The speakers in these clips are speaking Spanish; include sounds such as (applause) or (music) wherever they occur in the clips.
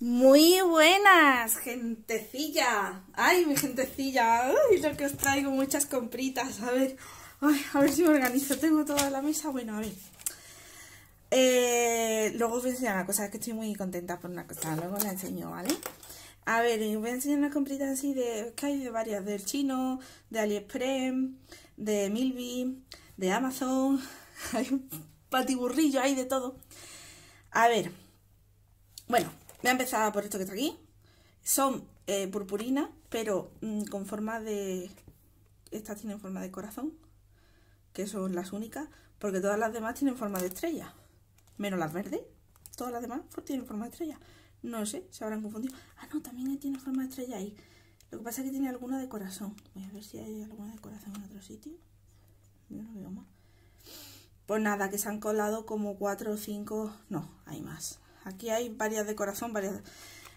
Muy buenas, gentecilla. Ay, mi gentecilla. Ay, lo que os traigo, muchas compritas. A ver, a ver si me organizo. Tengo toda la mesa. Bueno, a ver. Eh, luego os voy a enseñar una cosa, que estoy muy contenta por una cosa. Luego la enseño, ¿vale? A ver, os voy a enseñar una comprita así de. que hay de varias: del chino, de AliExpress, de Milby, de Amazon. (laughs) Hay un patiburrillo, hay de todo. A ver. Bueno, Voy a empezar por esto que está aquí. Son eh, purpurinas, pero mm, con forma de... Estas tienen forma de corazón, que son las únicas, porque todas las demás tienen forma de estrella. Menos las verdes. Todas las demás pues, tienen forma de estrella. No sé, se habrán confundido. Ah, no, también tiene forma de estrella ahí. Lo que pasa es que tiene alguna de corazón. Voy a ver si hay alguna de corazón en otro sitio. Yo no veo más. Pues nada, que se han colado como cuatro o cinco... No, hay más. Aquí hay varias de corazón, varias...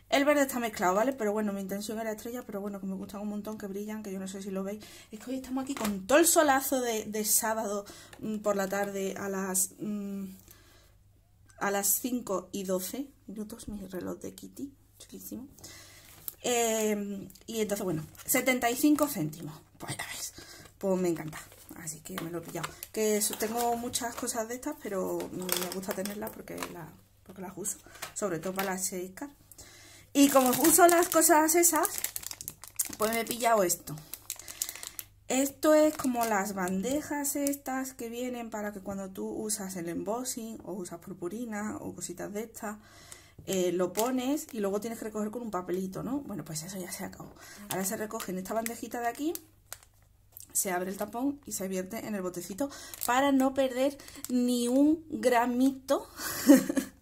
El verde está mezclado, ¿vale? Pero bueno, mi intención era estrella, pero bueno, que me gustan un montón, que brillan, que yo no sé si lo veis. Es que hoy estamos aquí con todo el solazo de, sábado mm, por la tarde a las... Mm, a las 5 y 12 minutos, mi reloj de Kitty, chulísimo. Eh, y entonces, bueno, 75 céntimos. Pues ya ves, pues me encanta. Así que me lo he pillado. Que tengo muchas cosas de estas, pero me gusta tenerlas porque la porque las uso, sobre todo para las secas. Y como uso las cosas esas, pues me he pillado esto. Esto es como las bandejas estas que vienen para que cuando tú usas el embossing o usas purpurina o cositas de estas, eh, lo pones y luego tienes que recoger con un papelito, ¿no? Bueno, pues eso ya se acabó. Ahora se recoge en esta bandejita de aquí, se abre el tapón y se vierte en el botecito para no perder ni un gramito (laughs)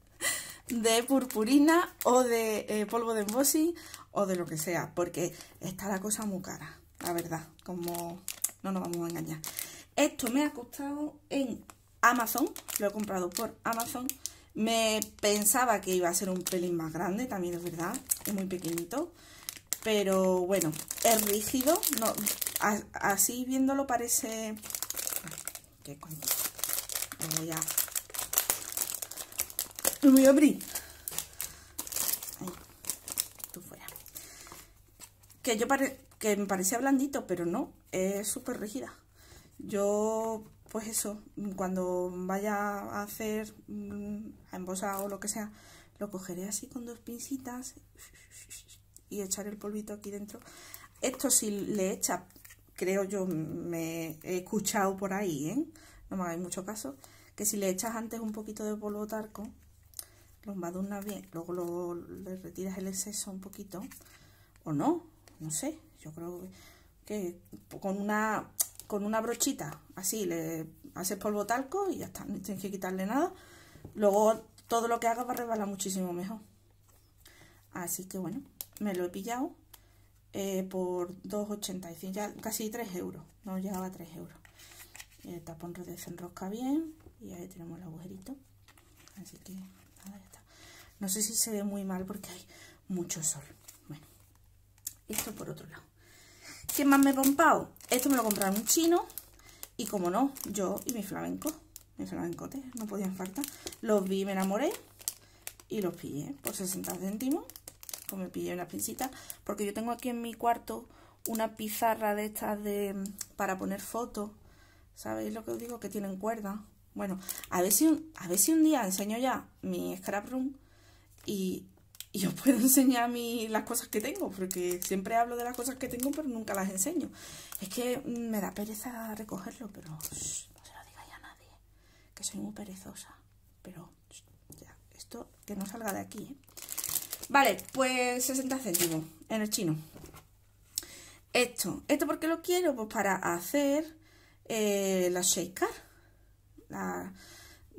de purpurina o de eh, polvo de embossing o de lo que sea, porque está la cosa muy cara, la verdad, como no nos vamos a engañar. Esto me ha costado en Amazon, lo he comprado por Amazon. Me pensaba que iba a ser un pelín más grande, también es verdad, es muy pequeñito. Pero bueno, es rígido, no, así viéndolo parece... ¿Qué coño? Lo voy a abrir. tú fuera. Que yo pare, que me parecía blandito, pero no, es súper rígida. Yo, pues eso, cuando vaya a hacer mm, a embosar o lo que sea, lo cogeré así con dos pincitas y echar el polvito aquí dentro. Esto si le echa, creo yo, me he escuchado por ahí, ¿eh? No me hagáis mucho caso, que si le echas antes un poquito de polvo tarco, lo embadurnas bien, luego lo, le retiras el exceso un poquito, o no, no sé, yo creo que con una, con una brochita así le haces polvo talco y ya está, no tienes que quitarle nada. Luego todo lo que haga va a rebalar muchísimo mejor. Así que bueno, me lo he pillado eh, por 2,85, ya casi 3 euros, no llegaba a 3 euros. El tapón se enrosca bien y ahí tenemos el agujerito. Así que no sé si se ve muy mal porque hay mucho sol. Bueno, esto por otro lado. ¿Qué más me he comprado? Esto me lo compraron un chino. Y como no, yo y mi flamenco, mi flamencote, no podían faltar. Los vi, me enamoré y los pillé por 60 céntimos. Pues me pillé una pincita. Porque yo tengo aquí en mi cuarto una pizarra de estas de para poner fotos. ¿Sabéis lo que os digo? Que tienen cuerda. Bueno, a ver si a ver si un día enseño ya mi scrap room y, os puedo (laughs) enseñar mí las cosas que tengo, porque siempre hablo de las cosas que tengo, pero nunca las enseño. Es que me da pereza recogerlo, pero no se lo digáis a nadie, que soy muy perezosa. Pero ya, esto que no salga de aquí. ¿eh? Vale, pues 60 céntimos en el chino. Esto, ¿esto por qué lo quiero? Pues para hacer eh, la Mm,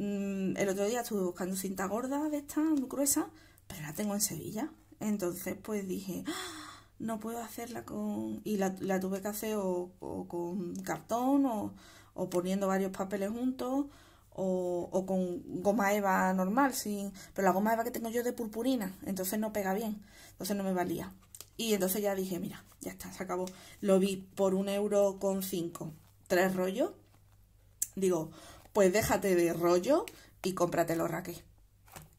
el otro día estuve buscando cinta gorda de esta, muy gruesa, pero la tengo en Sevilla. Entonces, pues dije, ah, no puedo hacerla con... Y la, tuve que hacer o, con cartón o, poniendo varios papeles juntos o, con goma eva normal, sin... pero la goma eva que tengo yo de purpurina, entonces no pega bien, entonces no me valía. Y entonces ya dije, mira, ya está, se acabó. Lo vi por un euro con cinco, tres rollos. Digo, pues déjate de rollo y cómpratelo Raquel.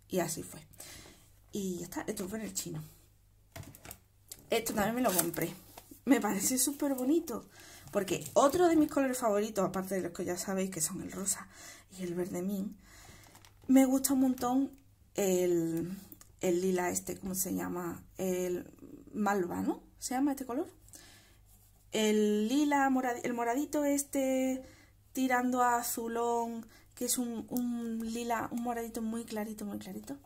Y así fue. Y ya está, esto fue en el chino. Esto también me lo compré. Me parece súper bonito. Porque otro de mis colores favoritos, aparte de los que ya sabéis que son el rosa y el verde min, me gusta un montón el, el lila este, ¿cómo se llama? El malva, ¿no? ¿Se llama este color? El lila, el moradito este tirando a azulón, que es un, un lila, un moradito muy clarito, muy clarito.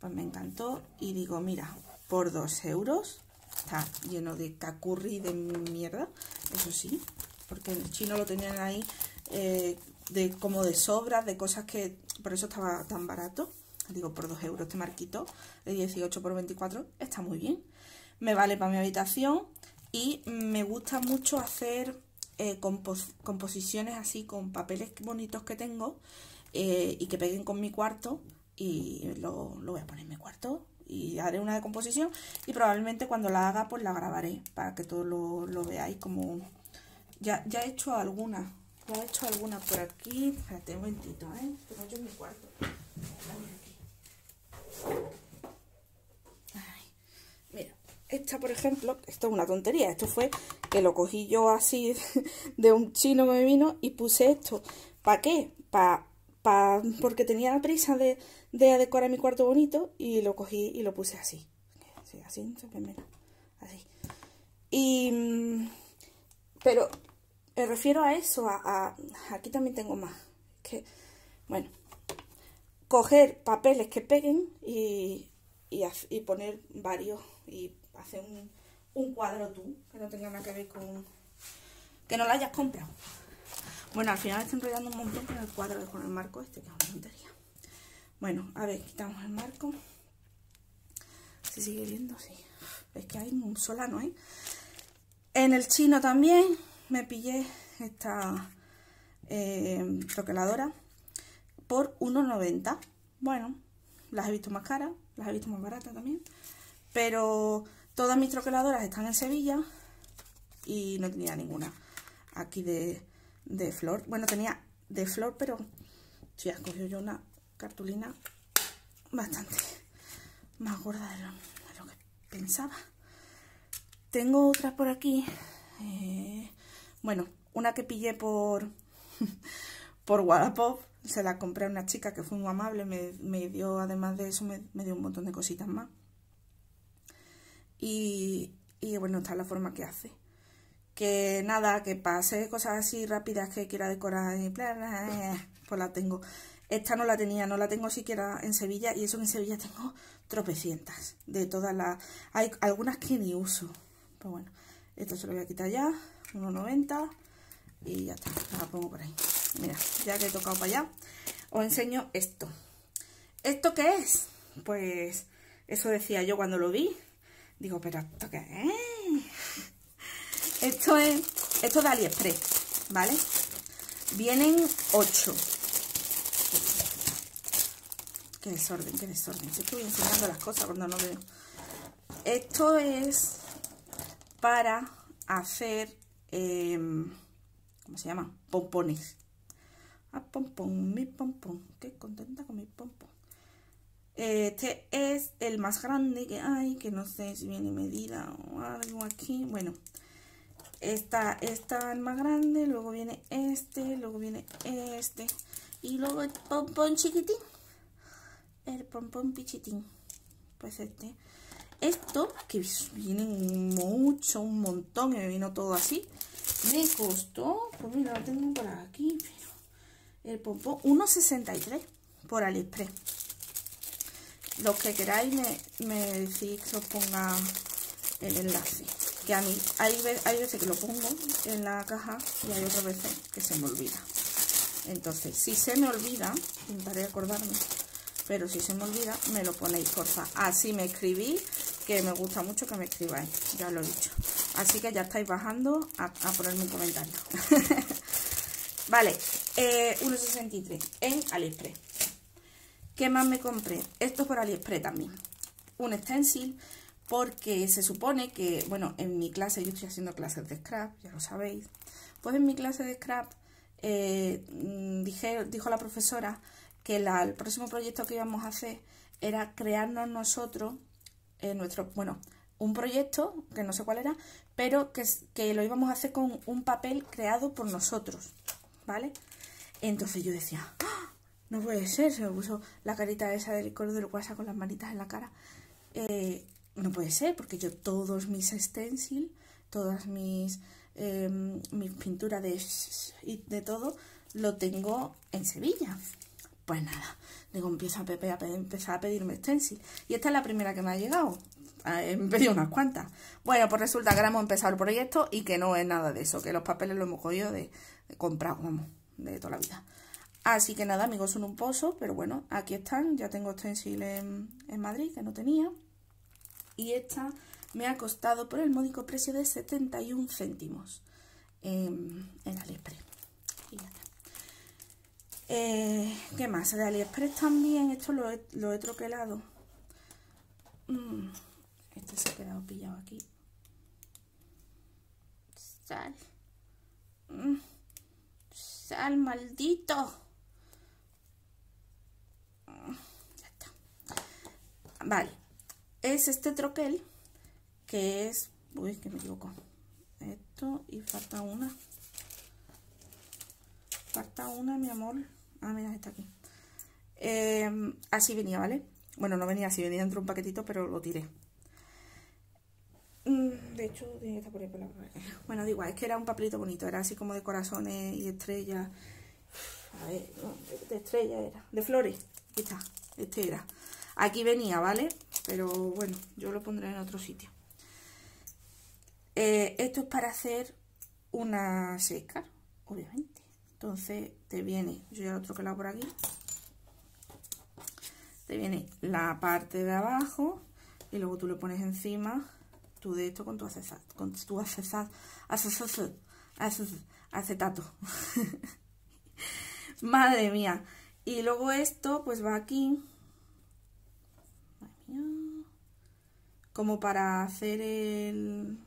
Pues me encantó y digo, mira, por dos euros, está lleno de cacurri de mierda, eso sí, porque en chino lo tenían ahí eh, de, como de sobras, de cosas que por eso estaba tan barato. Digo, por dos euros este marquito de 18 por 24 está muy bien. Me vale para mi habitación y me gusta mucho hacer eh, composiciones así con papeles bonitos que tengo eh, y que peguen con mi cuarto y lo, lo, voy a poner en mi cuarto y haré una decomposición y probablemente cuando la haga pues la grabaré para que todos lo, veáis como ya, ya he hecho algunas ya he hecho algunas por aquí espérate un momentito ¿eh? tengo yo mi cuarto mira esta por ejemplo esto es una tontería esto fue que lo cogí yo así (laughs) de un chino que me vino y puse esto ¿para qué? para porque tenía la prisa de, decorar mi cuarto bonito y lo cogí y lo puse así. así, así. Y, pero me refiero a eso, a, aquí también tengo más. Que, bueno, coger papeles que peguen y, y, poner varios y hacer un, un cuadro tú, que no tenga nada que ver con... que no lo hayas comprado. Bueno, al final estoy enrollando un montón con el cuadro, con el marco este, que es una tontería. Bueno, a ver, quitamos el marco. ¿Se sigue viendo? Sí. Es que hay un solano ahí. En el chino también me pillé esta eh, troqueladora por 1,90. Bueno, las he visto más caras, las he visto más baratas también. Pero todas mis troqueladoras están en Sevilla y no tenía ninguna aquí de, de flor. Bueno, tenía de flor, pero sí, escogido yo una cartulina bastante más gorda de lo, que pensaba. Tengo otras por aquí. Eh, bueno, una que pillé por, (laughs) por Wallapop. Se la compré a una chica que fue muy amable. Me, dio, además de eso, me, dio un montón de cositas más. Y, y bueno, esta es la forma que hace que nada, que pase cosas así rápidas que quiera decorar y plan, pues la tengo. Esta no la tenía, no la tengo siquiera en Sevilla y eso en Sevilla tengo tropecientas de todas las... Hay algunas que ni uso. Pues bueno, esto se lo voy a quitar ya, 1,90 y ya está, la pongo por ahí. Mira, ya que he tocado para allá, os enseño esto. ¿Esto qué es? Pues eso decía yo cuando lo vi. Digo, pero ¿esto qué es? Esto es, esto de AliExpress, ¿vale? Vienen 8. Qué desorden, qué desorden. Se estoy enseñando las cosas cuando no veo. Esto es para hacer, em, ¿cómo se llama? Pompones. Ah, pompón, mi pompón. Qué contenta con mi pompón. Este es el más grande que hay, que no sé si viene medida o algo aquí. Bueno, esta, esta más grande, luego viene este, luego viene este y luego el pompón chiquitín, el pompón pichitín, pues este. Esto, que viene mucho, un montón, y me vino todo así, me costó, pues mira, lo tengo por aquí, pero el pompón, 1,63 por Aliexpress. Los que queráis me, decís que os ponga el enlace que a mí hay, hay veces que lo pongo en la caja y hay otras veces que se me olvida. Entonces, si se me olvida, intentaré acordarme, pero si se me olvida, me lo ponéis, porfa. Así me escribí, que me gusta mucho que me escribáis, ya lo he dicho. Así que ya estáis bajando a, a ponerme un comentario. (laughs) vale, eh, 1,63 en Aliexpress. ¿Qué más me compré? Esto por Aliexpress también. Un stencil porque se supone que, bueno, en mi clase, yo estoy haciendo clases de scrap, ya lo sabéis, pues en mi clase de scrap eh, mm, dije, dijo la profesora que el próximo proyecto que íbamos a hacer era crearnos nosotros eh, nuestro, bueno, un proyecto, que no sé cuál era, pero que, que lo íbamos a hacer con un papel creado por nosotros, ¿vale? Entonces yo decía, ¡Ah! No puede ser, se me puso la carita esa del del WhatsApp con las manitas en la cara. Eh, no puede ser, porque yo todos mis stencil, todas mis, em, mis pinturas de, y de todo, lo tengo en Sevilla. Pues nada, digo, empieza a, Pepe a, empezar a pedirme stencil. Y esta es la primera que me ha llegado. He pedido unas cuantas. Bueno, pues resulta que ahora hemos empezado el proyecto y que no es nada de eso, que los papeles los hemos cogido de, de comprado, vamos, de toda la vida. Así que nada, amigos, son un pozo, pero bueno, aquí están. Ya tengo stencil en, Madrid, que no tenía. Y esta me ha costado por el módico precio de 71 céntimos en, en AliExpress. Y ya está. Eh, ¿Qué más? De AliExpress también, esto lo he, lo troquelado. Mm, este se ha quedado pillado aquí. Sal. Mm, sal, maldito. Mm, ya está. Vale. Es este troquel que es... Uy, que me equivoco. Esto y falta una. Falta una, mi amor. Ah, mira, está aquí. Eh, así venía, ¿vale? Bueno, no venía así, venía dentro de un paquetito, pero lo tiré. Mm, de hecho. Bueno, da igual, es que era un papelito bonito, era así como de corazones y estrellas. A ver, no, de, estrellas era, de flores. Aquí está, este era. Aquí venía, ¿vale? Pero bueno, yo lo pondré en otro sitio. Eh, esto es para hacer una seca, obviamente. Entonces te viene, yo ya lo troquelado por aquí, te viene la parte de abajo y luego tú le pones encima tú de esto con tu acetato, con tu acetato, acetato. (laughs) Madre mía. Y luego esto pues va aquí. Como para hacer el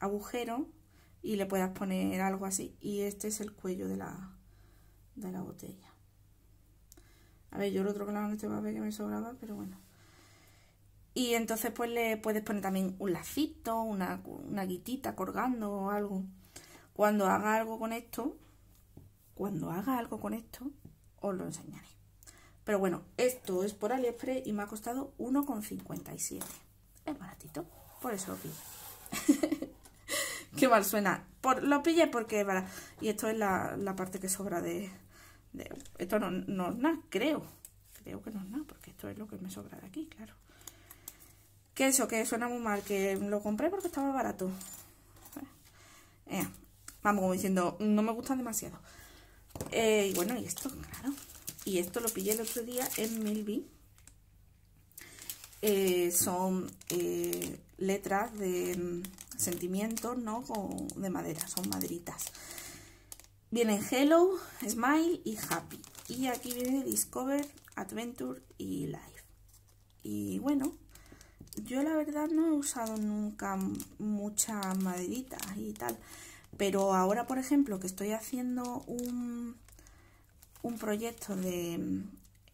agujero y le puedas poner algo así. Y este es el cuello de la, de la botella. A ver, yo lo otro que en este papel que me sobraba, pero bueno. Y entonces pues le puedes poner también un lacito, una, una guitita colgando o algo. Cuando haga algo con esto, cuando haga algo con esto, os lo enseñaré. Pero bueno, esto es por AliExpress y me ha costado 1,57. Es baratito, por eso lo pido. (laughs) Qué mal suena. Por, lo pillé porque para Y esto es la, parte que sobra de, Esto no, no, es nada, creo. Creo que no es nada, porque esto es lo que me sobra de aquí, claro. Que eso, que suena muy mal, que lo compré porque estaba barato. Eh, vamos, como diciendo, no me gustan demasiado. Eh, y bueno, y esto, claro. Y esto lo pillé el otro día en Milby. Eh, son letras de sentimientos, ¿no? de madera, son maderitas. Vienen Hello, Smile y Happy. Y aquí viene Discover, Adventure y Life. Y bueno, yo la verdad no he usado nunca muchas maderitas y tal. Pero ahora, por ejemplo, que estoy haciendo un, un proyecto de,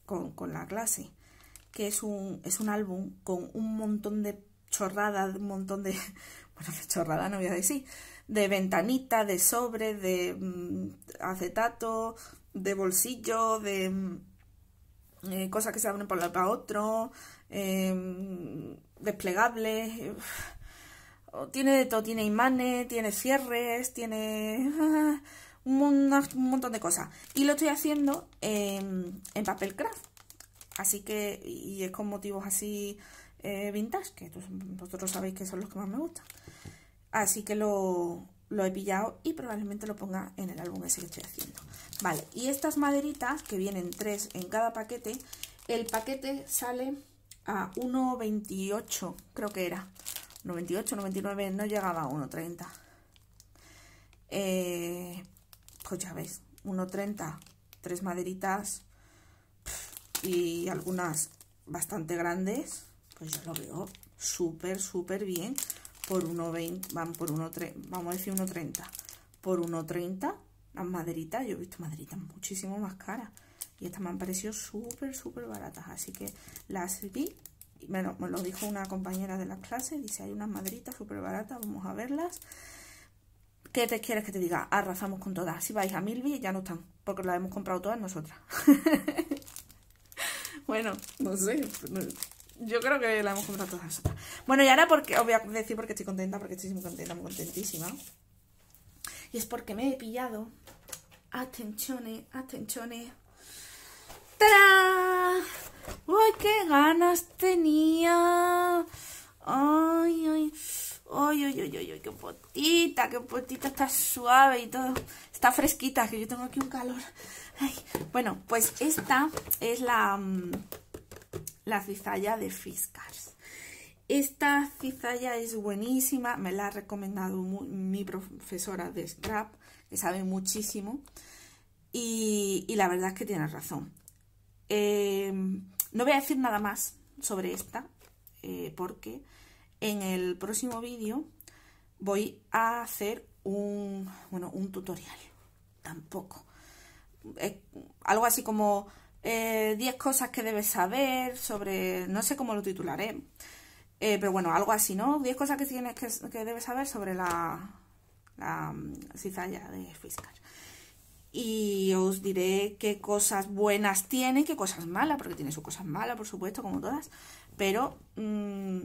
con, con la clase, que es un, es un álbum con un montón de chorradas, un montón de (laughs) bueno, de chorrada no voy a decir, de ventanita, de sobre, de mm, acetato, de bolsillo, de mm, eh, cosas que se abren por lado para otro, em, desplegables. tiene de todo, tiene imanes, tiene cierres, tiene (laughs) un, montón de cosas. Y lo estoy haciendo en, papel craft. Así que, y es con motivos así eh, vintage, que vosotros sabéis que son los que más me gustan. Así que lo, he pillado y probablemente lo ponga en el álbum ese que estoy haciendo. Vale, y estas maderitas, que vienen tres en cada paquete, el paquete sale a 1,28, creo que era. 1,28, 1,29, no llegaba a 1,30. Eh, pues ya ves, 1,30, tres maderitas y algunas bastante grandes, pues yo lo veo súper, súper bien por 1,20, van por 1,30, vamos a decir 1,30. Por 1,30 las maderitas, yo he visto maderitas muchísimo más caras. Y estas me han parecido súper, súper baratas. Así que las vi. Bueno, me lo dijo una compañera de la clase. Dice, hay unas maderitas súper baratas, vamos a verlas. ¿Qué te quieres que te diga? Arrasamos con todas. Si vais a Milby ya no están, porque las hemos comprado todas nosotras. (laughs) bueno, no sé. Yo creo que las hemos comprado todas nosotras. Bueno, y ahora porque, os voy a decir porque estoy contenta, porque estoy muy contenta, muy contentísima. Y es porque me he pillado. Atenciones, atenciones. ¡Tarán! ¡Uy, qué ganas tenía! ¡Ay, ay! ¡Ay, ay, ay, ay! ¡Qué potita! ¡Qué potita! Está suave y todo. Está fresquita, que yo tengo aquí un calor. Bueno, pues esta es la, mm, la cizalla de Fiskars. Esta cizalla es buenísima, me la ha recomendado mi profesora de scrap, que sabe muchísimo, y, la verdad es que tiene razón. Eh, no voy a decir nada más sobre esta, eh, porque en el próximo vídeo voy a hacer un, bueno, un tutorial, tampoco. algo así como 10 eh, cosas que debes saber sobre, no sé cómo lo titularé, eh, pero bueno, algo así, ¿no? 10 cosas que tienes que, que, debes saber sobre la, la mm, cizalla de Fiskar. Y os diré qué cosas buenas tiene y qué cosas malas, porque tiene sus cosas malas, por supuesto, como todas. Pero mmm,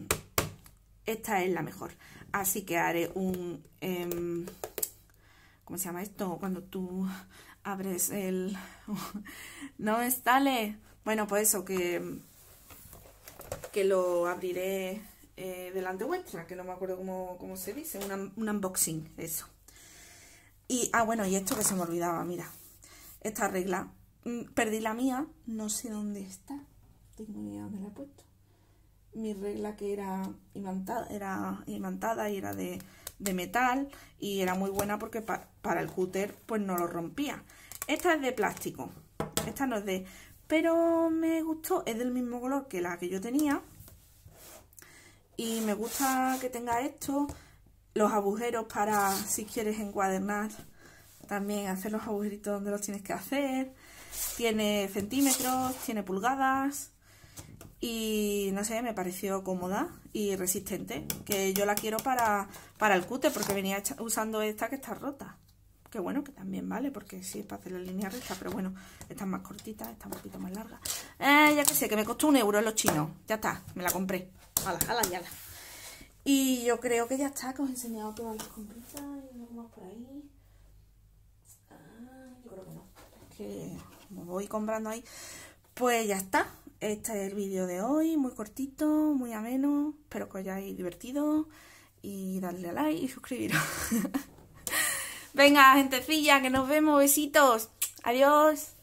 esta es la mejor. Así que haré un... Eh, ¿Cómo se llama esto? Cuando tú abres el... (laughs) no estale. Bueno, pues eso, que, que lo abriré eh, delante vuestra, que no me acuerdo cómo, cómo se dice, un unboxing, eso. Y, ah, bueno, y esto que se me olvidaba, mira, esta regla, mm, perdí la mía, no sé dónde está, tengo ni idea dónde la he puesto mi regla que era imantada, era imantada y era de, metal y era muy buena porque para el cúter pues no lo rompía. Esta es de plástico, esta no es de... Pero me gustó, es del mismo color que la que yo tenía y me gusta que tenga esto, los agujeros para si quieres encuadernar, también hacer los agujeritos donde los tienes que hacer, tiene centímetros, tiene pulgadas y no sé, me pareció cómoda y resistente, que yo la quiero para, para el cúter porque venía usando esta que está rota. Que bueno, que también vale, porque sí es para hacer la línea recta, pero bueno, esta es más cortita, esta un poquito más larga. Eh, ya que sé, que me costó un euro en los chinos. Ya está, me la compré. Hala, hala, ya. Y yo creo que ya está, que os he enseñado todas las compritas y nos vamos por ahí. Ah, yo creo que no. Es que como voy comprando ahí, pues ya está. Este es el vídeo de hoy, muy cortito, muy ameno. Espero que os hayáis divertido y darle a like y suscribiros. (laughs) Venga, gentecilla, que nos vemos. Besitos. Adiós.